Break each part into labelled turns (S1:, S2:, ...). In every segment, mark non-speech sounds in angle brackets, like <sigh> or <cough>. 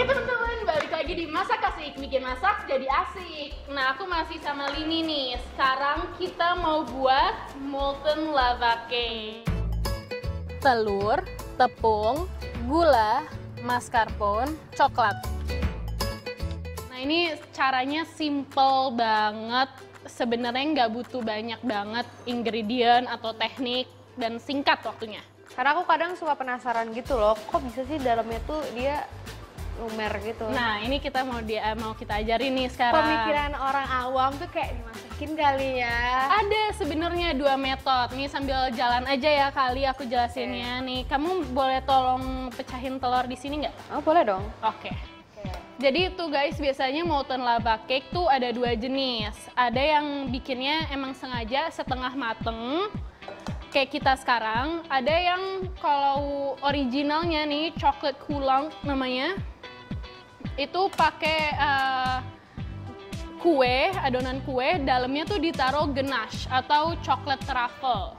S1: Oke teman-teman, balik lagi di Masak Asik Bikin masak jadi asik. Nah aku masih sama Lini nih. Sekarang kita mau buat molten lava cake. Telur, tepung, gula, mascarpone, coklat. Nah ini caranya simple banget. Sebenarnya nggak butuh banyak banget ingredient atau teknik Dan singkat waktunya.
S2: Karena aku kadang suka penasaran gitu loh, kok bisa sih dalamnya tuh dia lumer gitu.
S1: Nah ini kita mau dia mau kita ajarin nih sekarang
S2: pemikiran orang awam tuh kayak dimasakin kali ya.
S1: Ada sebenarnya dua metode. Nih sambil jalan aja ya kali aku jelasinnya. Nih kamu boleh tolong pecahin telur di sini nggak?
S2: Oh boleh dong.
S1: Oke. Jadi itu guys biasanya molten lava cake tuh ada dua jenis. Ada yang bikinnya emang sengaja setengah mateng kayak kita sekarang. Ada yang kalau originalnya nih chocolate coulant namanya itu pakai uh, kue, adonan kue, dalamnya tuh ditaruh ganache atau coklat truffle.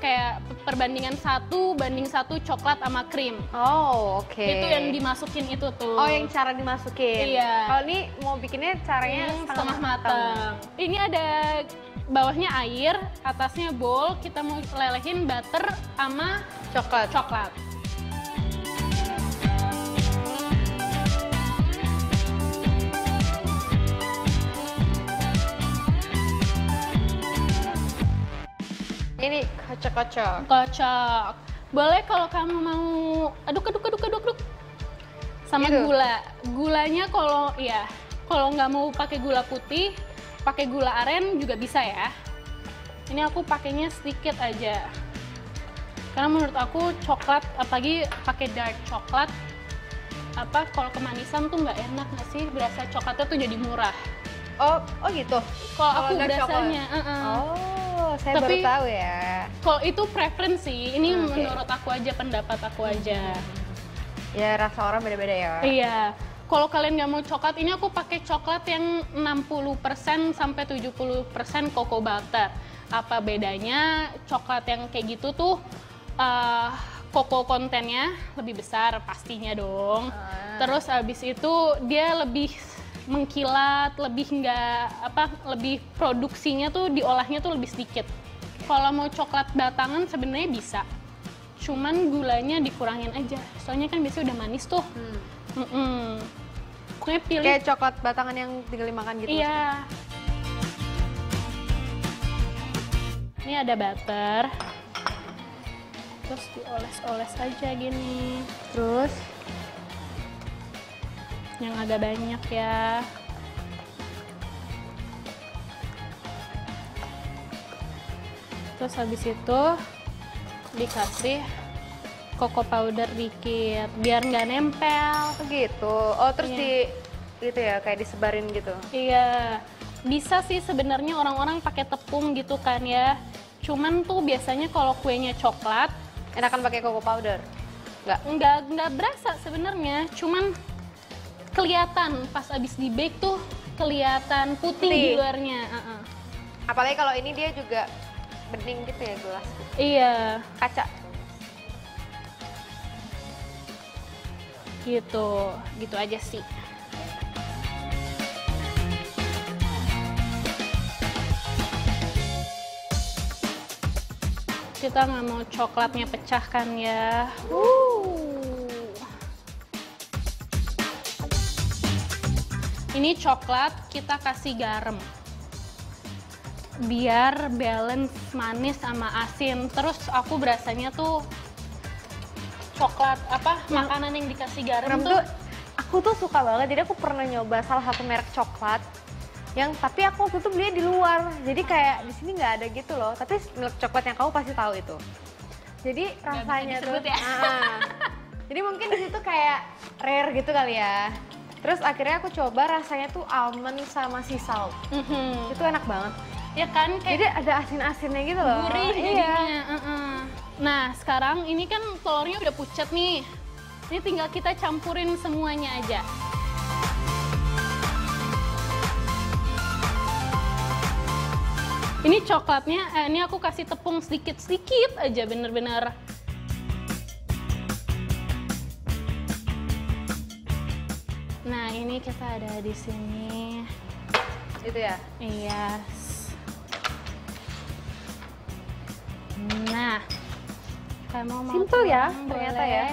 S1: Kayak perbandingan satu banding satu coklat sama krim.
S2: Oh oke.
S1: Itu yang dimasukin itu tuh.
S2: Oh yang cara dimasukin.
S1: Iya.
S2: Kalau ini mau bikinnya caranya
S1: Hmm,
S2: setengah,
S1: setengah
S2: matang.
S1: Ini ada bawahnya air, atasnya bowl. Kita mau lelehin butter sama
S2: Coklat.
S1: coklat.
S2: Ini kocok-kocok.
S1: Kocok. Boleh kalau kamu mau aduk aduk aduk aduk aduk. Sama
S2: Gitu?
S1: gula. Gulanya kalau ya, kalau nggak mau pakai gula putih, pakai gula aren juga bisa ya. Ini aku pakainya sedikit aja. Karena menurut aku coklat, apalagi pakai dark coklat, apa kalau kemanisan tuh nggak enak nggak sih? Berasa coklatnya tuh jadi murah.
S2: Oh oh gitu.
S1: Kalau aku berasanya, uh-uh.
S2: Oh saya
S1: Tapi-
S2: baru tahu ya.
S1: Kalau itu preferensi, ini
S2: Oke.
S1: menurut aku aja pendapat aku aja.
S2: Ya rasa orang beda-beda ya.
S1: Iya. Kalau kalian nggak mau coklat, ini aku pakai coklat yang 60% sampai 70% cocoa butter. Apa bedanya? Coklat yang kayak gitu tuh eh cocoa kontennya lebih besar pastinya dong.
S2: Ah.
S1: Terus abis itu dia lebih mengkilat, lebih nggak apa, lebih produksinya tuh diolahnya tuh lebih sedikit. Kalau mau coklat batangan sebenarnya bisa, cuman gulanya dikurangin aja. Soalnya kan biasanya udah manis tuh.
S2: Hmm.
S1: Mm-mm. Pokoknya pilih.
S2: Kayak coklat batangan yang tinggal dimakan gitu. maksudnya?
S1: iya. Ini ada butter. Terus dioles-oles aja gini.
S2: Terus
S1: Yang agak banyak ya. Terus habis itu dikasih cocoa powder dikit biar nggak nempel.
S2: gitu. Oh terus
S1: Iya.
S2: di gitu ya kayak disebarin gitu.
S1: Iya, bisa sih sebenarnya orang-orang pakai tepung gitu kan ya. Cuman tuh biasanya kalau kuenya coklat
S2: Enakan pakai cocoa powder. Enggak.
S1: nggak nggak berasa sebenarnya. Cuman kelihatan pas abis di bake tuh kelihatan putih, di
S2: Putih.
S1: luarnya. uh-uh.
S2: Apalagi kalau ini dia juga bening gitu ya gelas.
S1: Iya,
S2: Kaca.
S1: gitu, gitu aja sih. Kita nggak mau coklatnya pecah kan ya. Ini coklat kita kasih garam. Biar balance manis sama asin. Terus aku berasanya tuh coklat apa makanan yang dikasih garam,
S2: Garam
S1: tuh
S2: tuh aku tuh suka banget. Jadi aku pernah nyoba salah satu merek coklat yang tapi aku waktu itu belinya di luar. Jadi kayak di sini nggak ada gitu loh. Tapi milk coklat yang kamu pasti tahu itu. Jadi rasanya tuh
S1: ya.
S2: Ah. Jadi mungkin di situ kayak rare gitu kali ya. Terus akhirnya aku coba rasanya tuh almond sama sea salt.
S1: Mhm.
S2: Itu enak banget.
S1: ya kan kayak
S2: Jadi ada asin-asinnya gitu loh.
S1: gurih
S2: Iya.
S1: jadinya. uh-uh. Nah sekarang ini kan telurnya udah pucat nih. Ini tinggal kita campurin semuanya aja. Ini coklatnya, eh, ini aku kasih tepung sedikit-sedikit aja bener-bener. Ini kita ada di sini.
S2: Itu ya.
S1: Yes. Nah, kamu mau
S2: Simple ya, ternyata ya.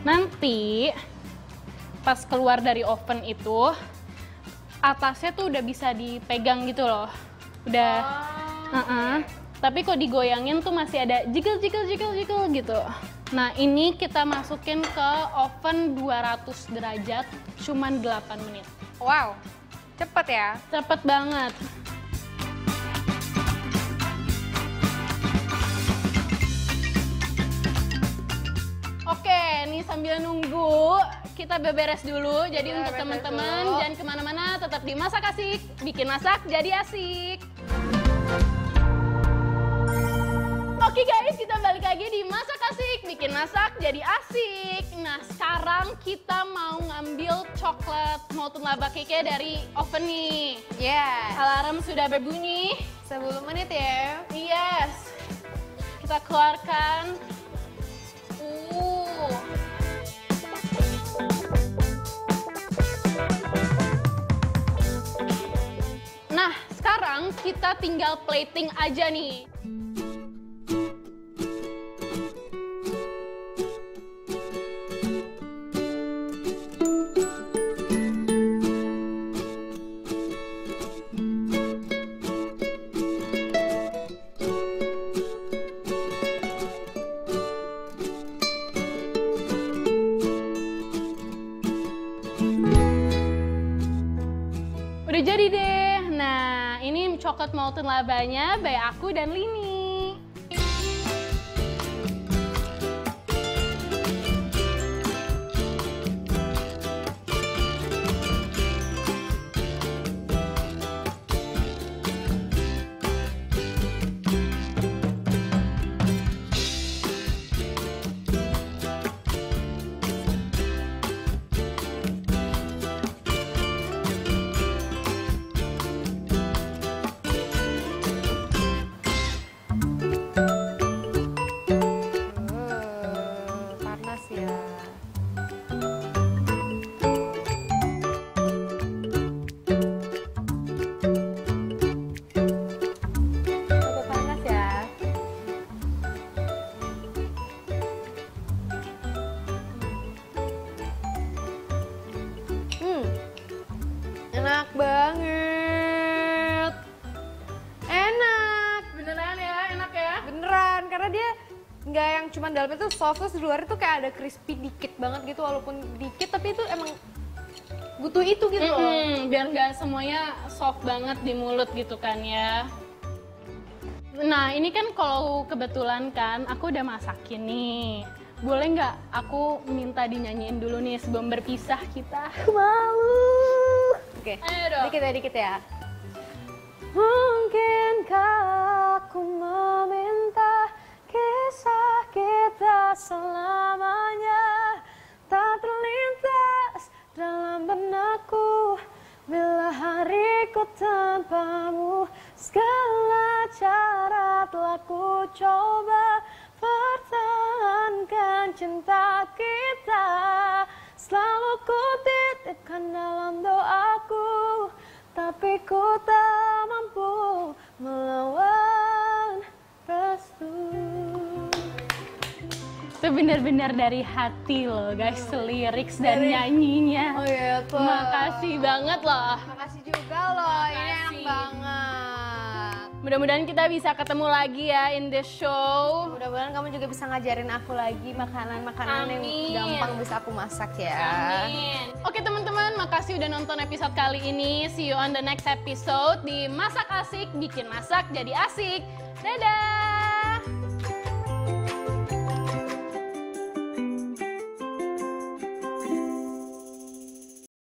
S1: Nanti pas keluar dari oven itu atasnya tuh udah bisa dipegang gitu loh. Udah Heeh. Tapi kok digoyangin tuh masih ada jiggle jiggle jiggle jiggle gitu. Nah, ini kita masukin ke oven 200 derajat cuman 8 menit.
S2: Wow, cepet ya.
S1: Cepet banget. Oke, nih sambil nunggu kita beberes dulu. Jadi untuk teman-teman jangan ke mana-mana, tetap di masak asik. Bikin masak jadi asik. Oke guys, kita balik lagi di masak asik, bikin masak jadi asik. Nah sekarang kita mau ngambil coklat molten lava cake dari oven nih.
S2: Yes.
S1: Alarm sudah berbunyi.
S2: 10 menit ya.
S1: Yes. Kita keluarkan. Tinggal plating aja nih. Udah jadi deh. Nah, ini coklat molten labanya by aku dan Lini.
S2: Nggak yang cuma dalamnya tuh soft terus di luar itu kayak ada crispy dikit banget gitu walaupun dikit tapi itu emang butuh itu gitu loh.
S1: Mm-mm, biar nggak semuanya soft banget di mulut gitu kan ya. Nah ini kan kalau kebetulan kan aku udah masakin nih. Boleh nggak aku minta dinyanyiin dulu nih sebelum berpisah kita? <laughs> Mau.
S2: Oke,
S1: dong.
S2: dikit ya dikit ya. Mungkinkah selamanya tak terlintas dalam benakku. Bila hariku tanpamu segala cara telah ku coba pertahankan cinta kita selalu ku titipkan dalam doaku. Tapi ku tak mampu melawan restu
S1: Itu benar-benar dari hati loh guys, lyrics dan
S2: Dari-
S1: nyanyinya.
S2: oh iya tuh
S1: Makasih banget loh.
S2: makasih juga loh ini enak
S1: Makasih.
S2: banget
S1: Mudah-mudahan kita bisa ketemu lagi ya in the show.
S2: mudah-mudahan kamu juga bisa ngajarin aku lagi makanan-makanan yang
S1: Amin.
S2: gampang bisa aku masak ya
S1: Amin. Oke teman-teman, makasih udah nonton episode kali ini. See you on the next episode di Masak Asik, bikin masak jadi asik. Dadah!